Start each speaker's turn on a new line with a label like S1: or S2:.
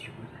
S1: you